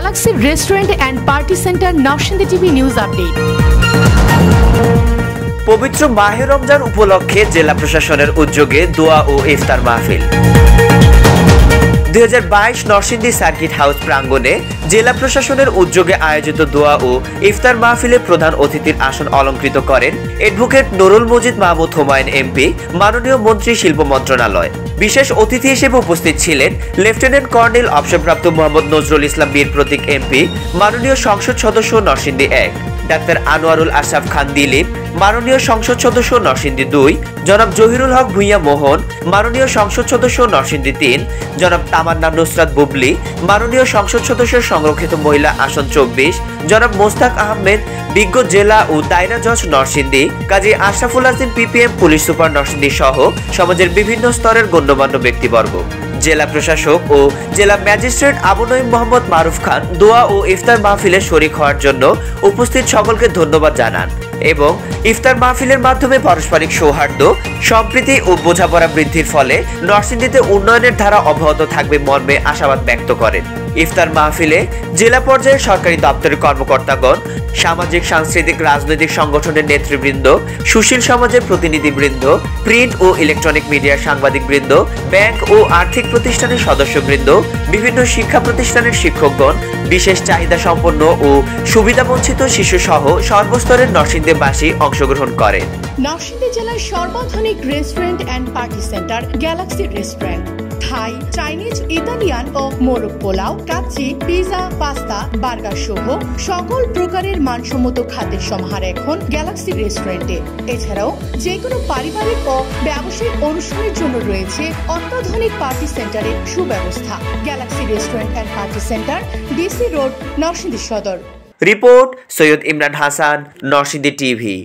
Galaxy restaurant and party centre Narsingdi TV news update পবিত্র মাহে রমজান উপলক্ষে জেলা প্রশাসনের উদ্যোগে দোয়া ও ইফতার মাহফিল। দুই নরসিংদী সার্কিট হাউস প্রাঙ্গণে জেলা প্রশাসনের উদ্যোগে আয়োজিত দোয়া ও ইফতার মাহফিলে প্রধান অতিথির আসন অলঙ্কৃত করেন অ্যাডভোকেট নুরুল মজিদ মাহমুদ হুমায়ুন এমপি, মাননীয় মন্ত্রী শিল্প মন্ত্রণালয়। বিশেষ অতিথি হিসেবে উপস্থিত ছিলেন লেফটেন্যান্ট কর্নেল অবসরপ্রাপ্ত মোহাম্মদ নজরুল ইসলাম বীর প্রতীক এমপি, মাননীয় সংসদ সদস্য নরসিংদী এক। ডাক্তার আনোয়ারুল আশরাফ খান দিলীপ, মাননীয় সংসদ সদস্য নরসিংদী দুই, জনাব জহিরুল হক ভুইয়া মোহন, মাননীয় সংসদ সদস্য নরসিংদী তিন, জনাব তামান্না নুসরাত বুবলি, মাননীয় সংসদ সদস্য সংরক্ষিত মহিলা আসন চব্বিশ, জনাব মোস্তাক আহমেদ, বিজ্ঞ জেলা ও দায়রা জজ Narsingdi, Kazi Ashraful Azim PPM, police super Narsingdi সহ সমাজের বিভিন্ন স্তরের গণ্যমান্য ব্যক্তিবর্গ। জেলা প্রশাসক ও জেলা ম্যাজিস্ট্রেট আবু নঈম মোহাম্মদ মারুফ খান দোয়া ও ইফতার মাহফিলে শরিক হওয়ার জন্য উপস্থিত সকলকে ধন্যবাদ জানান এবং ইফতার মাহফিলের মাধ্যমে পারস্পরিক সৌহার্দ্য, সম্প্রীতি ও বোঝাপড়া বৃদ্ধির ফলে নরসিংদীতে উন্নয়নের ধারা অব্যাহত থাকবে মর্মে আশাবাদ ব্যক্ত করেন। ইফতার মাহফিলে জেলা পর্যায়ে সরকারি দপ্তরের কর্মকর্তাগণ, সামাজিক, সাংস্কৃতিক, রাজনৈতিক সংগঠনের নেতৃবৃন্দ, সুশীল সমাজের প্রতিনিধিবৃন্দ, প্রিন্ট ও ইলেকট্রনিক মিডিয়ার সাংবাদিকবৃন্দ, ব্যাংক ও আর্থিক প্রতিষ্ঠানের সদস্যবৃন্দ, বিভিন্ন শিক্ষা প্রতিষ্ঠানের শিক্ষকগণ, বিশেষ চাহিদা সম্পন্ন ও সুবিধাবঞ্চিত শিশু সহ সর্বস্তরের নরসিংদীবাসী অংশগ্রহণ করেন। নরসিংদী জেলার সর্বাধুনিক restaurant and party centre Galaxy restaurant Thai Chinese Italian ও মোরগ পোলাও, কাচ্চি, পিজা, পাস্তা, বার্গার সহ সকল প্রকারের মানসম্মত খাদ্যের সমাহার এখন গ্যালাক্সি রেস্টুরেন্টে। এছাড়াও যে কোনো পারিবারিক ও ব্যবসায়িক অনুষ্ঠানের জন্য রয়েছে অত্যাধুনিক পার্টি সেন্টারের সুব্যবস্থা। Galaxy restaurant and party centre, DC road, Narsingdi সদর। Report Syed Imran Hasan, Narsingdi TV.